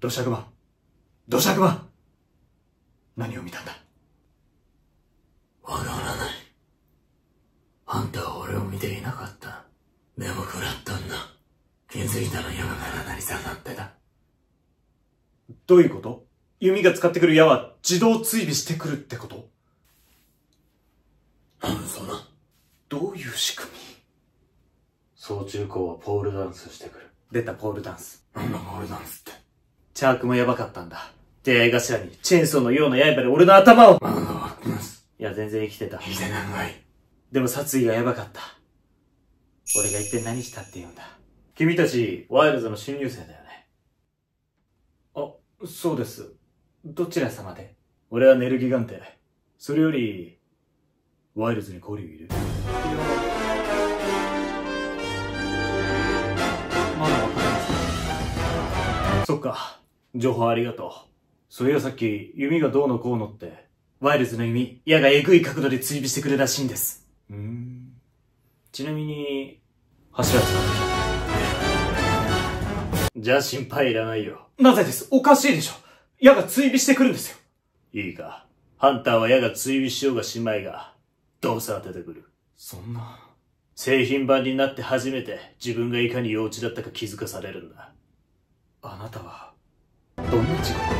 土砂熊土砂熊何を見たんだ？わからない。あんたは俺を見ていなかった。でも食らったんだ。気づいたら山からなりさなってた。どういうこと？弓が使ってくる矢は自動追尾してくるってこと？うん、そうな。どういう仕組み？小中高はポールダンスしてくる。出たポールダンス。なんだポールダンスって。チャークもやばかったんだ。出会い頭にチェーンソーのような刃で俺の頭をまだはってます。いや、全然生きてた。いて長い。でも殺意がやばかった。俺が一体何したって言うんだ。君たち、ワイルズの新入生だよね。あ、そうです。どちら様で？俺はネルギガンテ。それより、ワイルズに交流いる。いや、まだわかりません。そっか。情報ありがとう。そういやさっき、弓がどうのこうのって、ワイルズの弓、矢がえぐい角度で追尾してくるらしいんです。うーん。ちなみに、柱使ってるじゃあ心配いらないよ。なぜです？おかしいでしょ矢が追尾してくるんですよ。いいか。ハンターは矢が追尾しようがしまいが、どうせ当ててくる。そんな。製品版になって初めて自分がいかに幼稚だったか気づかされるんだ。あなたは、どんな地獄